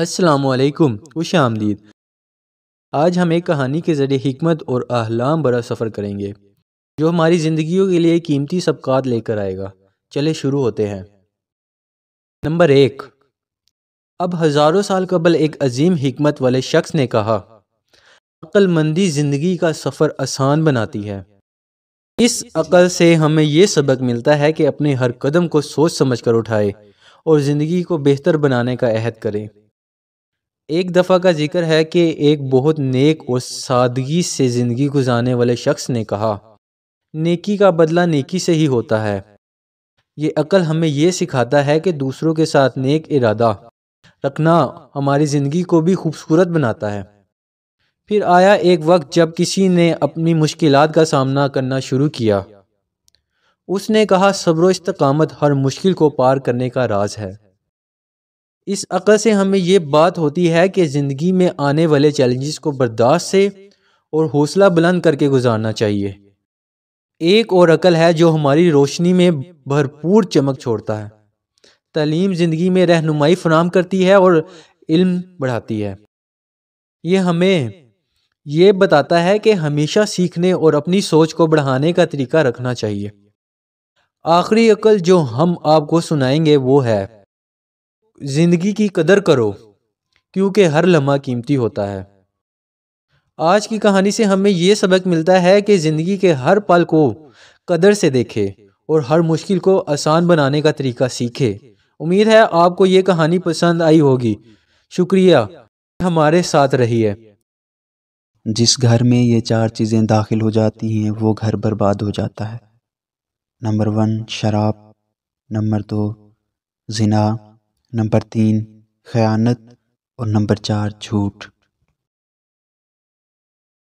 असलकुम खुश आमदीद आज हम एक कहानी के ज़रिए हमत और अहलाम बरा सफ़र करेंगे, जो हमारी ज़िंदगियों के लिए कीमती सबक़ात लेकर आएगा। चले शुरू होते हैं। नंबर एक, अब हज़ारों साल कबल एक अजीम हमत वाले शख्स ने कहा, अक्लमंदी ज़िंदगी का सफ़र आसान बनाती है। इस अकल से हमें यह सबक मिलता है कि अपने हर कदम को सोच समझ कर उठाए और ज़िंदगी को बेहतर बनाने का अहद करें। एक दफ़ा का ज़िक्र है कि एक बहुत नेक और सादगी से ज़िंदगी गुजारने वाले शख्स ने कहा, नेकी का बदला नेकी से ही होता है। ये अकल हमें यह सिखाता है कि दूसरों के साथ नेक इरादा रखना हमारी ज़िंदगी को भी खूबसूरत बनाता है। फिर आया एक वक्त जब किसी ने अपनी मुश्किल का सामना करना शुरू किया। उसने कहा, सब्र इस्तकामत हर मुश्किल को पार करने का राज है। इस अकल से हमें ये बात होती है कि ज़िंदगी में आने वाले चैलेंजेस को बर्दाश्त से और हौसला बुलंद करके गुजारना चाहिए। एक और अकल है जो हमारी रोशनी में भरपूर चमक छोड़ता है। तालीम ज़िंदगी में रहनुमाई फराम करती है और इल्म बढ़ाती है। ये हमें ये बताता है कि हमेशा सीखने और अपनी सोच को बढ़ाने का तरीका रखना चाहिए। आखिरी अकल जो हम आपको सुनाएँगे वो है ज़िंदगी की कदर करो, क्योंकि हर लम्हा कीमती होता है। आज की कहानी से हमें ये सबक मिलता है कि ज़िंदगी के हर पल को कदर से देखे और हर मुश्किल को आसान बनाने का तरीका सीखे। उम्मीद है आपको ये कहानी पसंद आई होगी। शुक्रिया, हमारे साथ रही है जिस घर में ये चार चीज़ें दाखिल हो जाती हैं, वो घर बर्बाद हो जाता है। नंबर वन, शराब। नंबर दो, जिना। नंबर तीन ख़यानत और नंबर चार झूठ।